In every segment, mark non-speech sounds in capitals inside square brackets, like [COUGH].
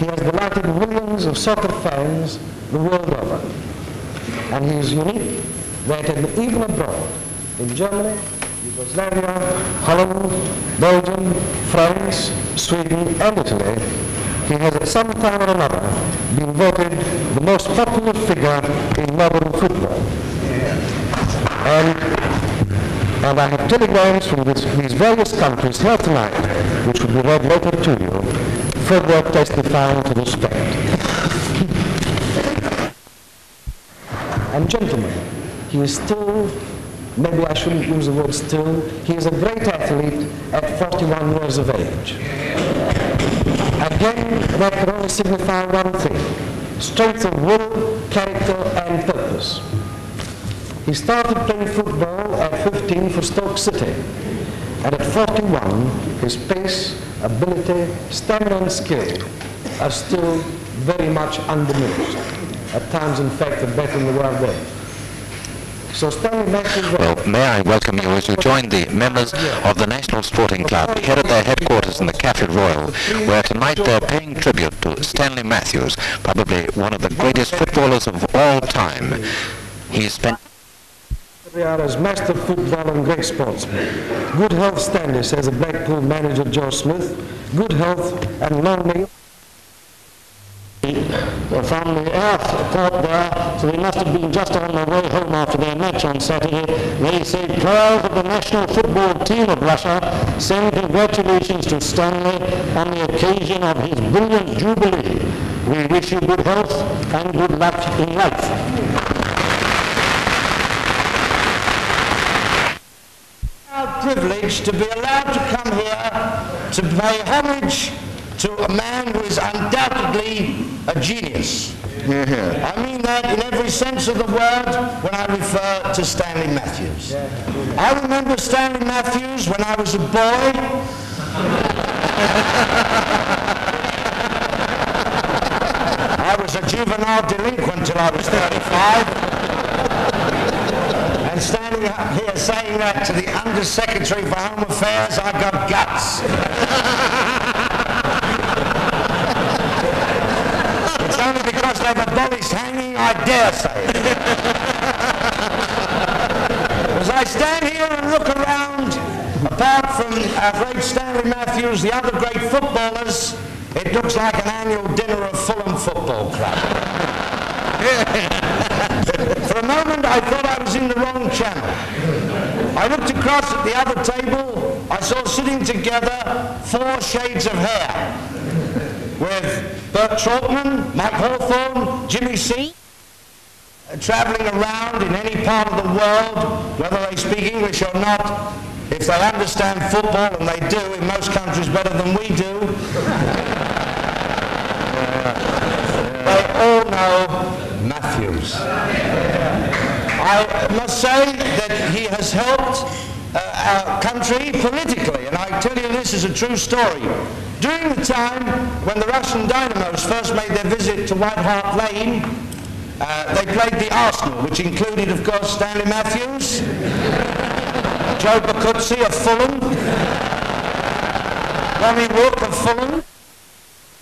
he has delighted millions of soccer fans the world over. And he is unique that even abroad, in Germany, Yugoslavia, Holland, Belgium, France, Sweden, and Italy, he has at some time or another been voted the most popular figure in modern football. And, and I have telegrams from this, these various countries here tonight, which will be read later to you, further testifying to this fact. and gentlemen, he is still maybe I shouldn't use the word still, he is a great athlete at 41 years of age. Again, that can only signify one thing, strength of will, character and purpose. He started playing football at 15 for Stoke City, and at 41, his pace, ability, stamina and skill are still very much undiminished. At times, in fact, the best in the world there. Well, may I welcome you as you join the members of the National Sporting Club here at their headquarters in the Cafe Royal, where tonight they're paying tribute to Stanley Matthews, probably one of the greatest footballers of all time. He spent as master football and great sportsman. Good health Stanley, says the Blackpool manager Joe Smith. Good health and long may from the airport there, so they must have been just on their way home after their match on Saturday. They say players of the national football team of Russia send congratulations to Stanley on the occasion of his brilliant jubilee. We wish you good health and good luck in life. Privilege to be allowed to come here to pay homage to a man who is undoubtedly a genius. Mm-hmm. I mean that in every sense of the word when I refer to Stanley Matthews. I remember Stanley Matthews when I was a boy. [LAUGHS] I was a juvenile delinquent till I was 35. And standing up here saying that to the Undersecretary for Home Affairs, I've got guts. It's only because they've abolished hanging, I dare say. As I stand here and look around, apart from our great Stanley Matthews, the other great footballers, it looks like an annual dinner of Fulham Football Club. [LAUGHS] For a moment, I thought I was in the wrong channel. I looked across at the other table. I saw sitting together four shades of hair with Bert Trautmann, Mike Hawthorn, Jimmy C. Uh, traveling around in any part of the world, whether they speak English or not, if they understand football, and they do in most countries better than we do, they all I must say that he has helped uh, our country politically, and I tell you this is a true story. During the time when the Russian Dynamos first made their visit to White Hart Lane, uh, they played the Arsenal, which included, of course, Stanley Matthews, Joe Bacuzzi of Fulham, Ronnie Rooke of Fulham.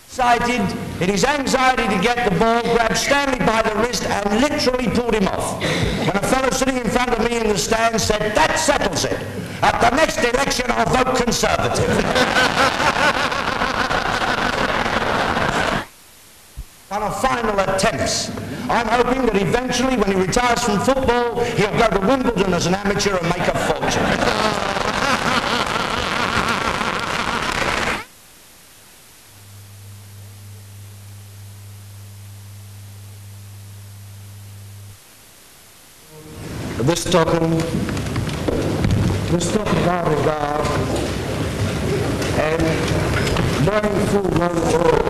Decided, in his anxiety to get the ball, grabbed Stanley by the wrist and literally pulled him off. When a fellow sitting in front of me in the stand said, that settles it. At the next election, I'll vote Conservative. [LAUGHS] on a final attempts. I'm hoping that eventually, when he retires from football, he'll go to Wimbledon as an amateur and make a fortune. This token, this token of our regard and knowing full well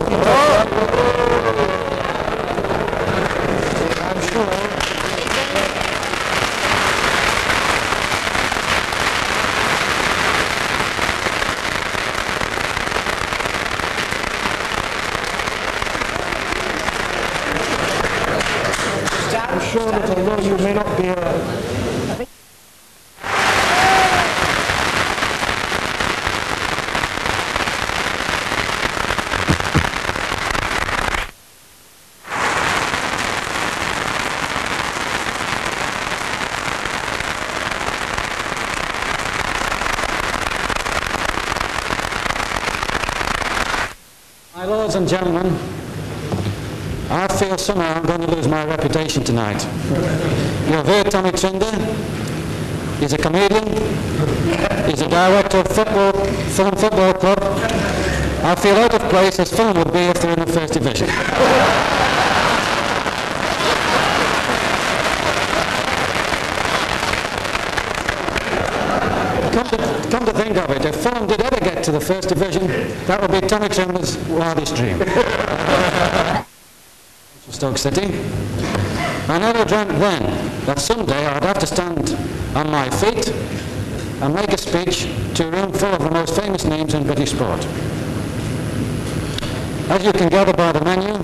sure that although you may not be a lords and gentlemen, I feel somehow I'm going to lose my reputation tonight. You've heard Tommy Trinder. He's a comedian. He's a director of football, Fulham Football Club. I feel out of place as Fulham would be if they're in the first division. come, to, come to think of it, if Fulham did ever get to the first division, that would be Tommy Trinder's wildest dream. [LAUGHS] Stoke City. I never dreamt then that someday I'd have to stand on my feet and make a speech to a room full of the most famous names in British sport. As you can gather by the menu,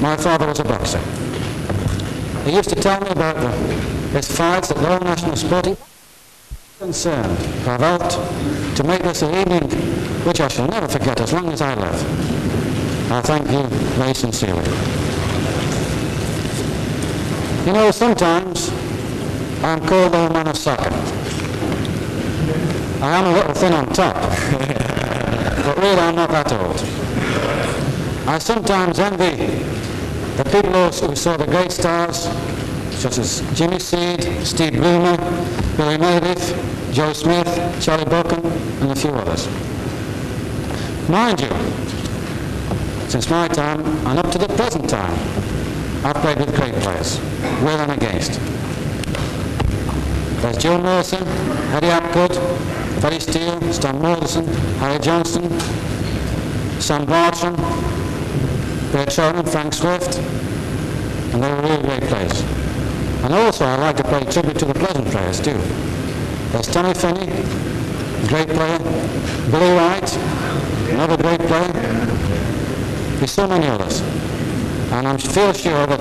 my father was a boxer. He used to tell me about the, his fights at the Royal National Sporting concerned have helped to make this an evening which I shall never forget as long as I live. I thank you very sincerely. You know, sometimes I'm called the man of soccer. I am a little thin on top, [LAUGHS] but really I'm not that old. I sometimes envy the people who saw the great stars, such as Jimmy Seed, Steve Bloomer, Billy Meredith, Joe Smith, Charlie Buchan, and a few others. Mind you, since my time and up to the present time, I've played with great players, with and against. There's Joe Mercer, Eddie Hapgood, Freddie Steele, Stan Mortensen, Harry Johnston, Sam Bartram, Bert Sherman, Frank Swift, and they were really great players. And also I like to pay tribute to the pleasant players too. There's Tommy Finney, great player, Billy Wright, another great player. There's so many others. And I'm feel sure that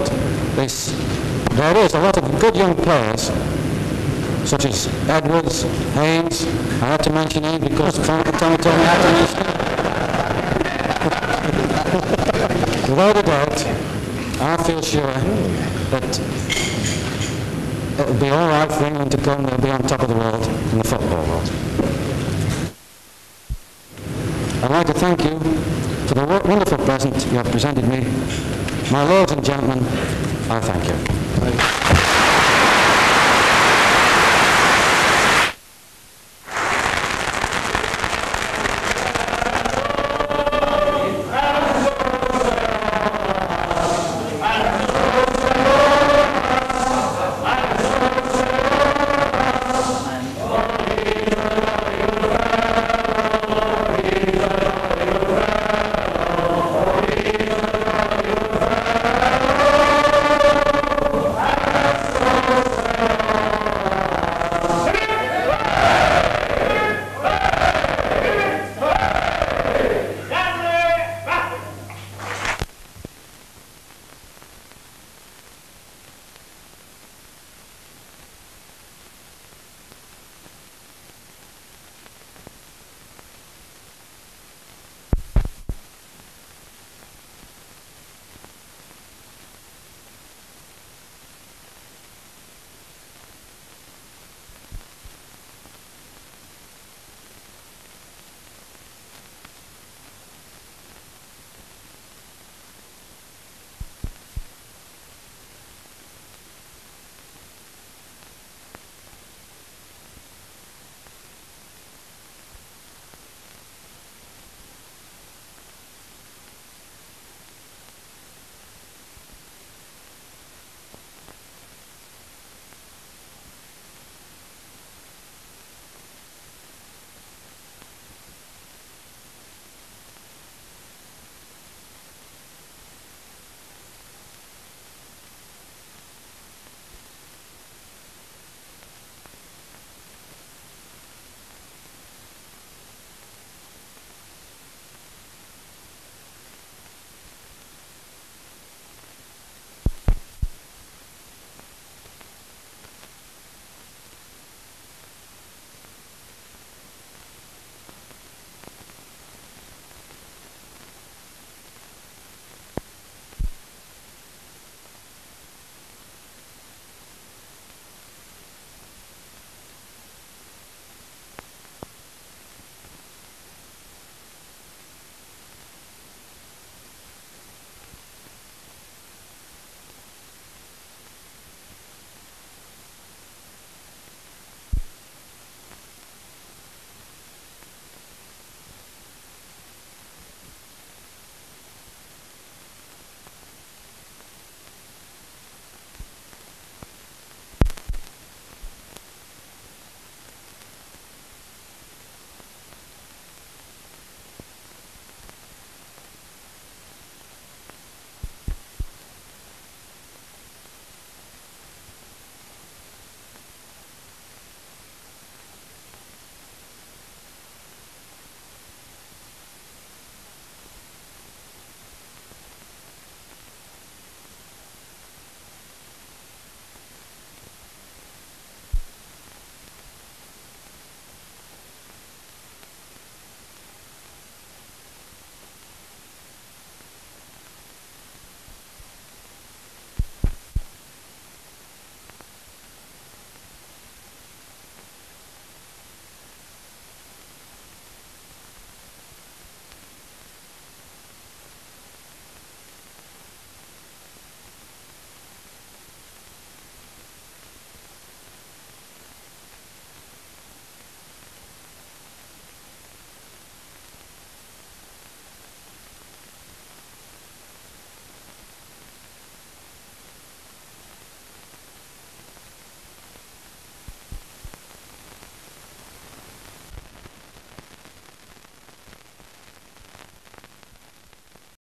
this, there is a lot of good young players, such as Edwards, Haynes. I have to mention him because Tommy told me had to mention him. Without a doubt, I feel sure that it will be all right for England to come. They'll be on top of the world in the football world. I'd like to thank you for the wonderful present you have presented me. My lords and gentlemen, I thank you.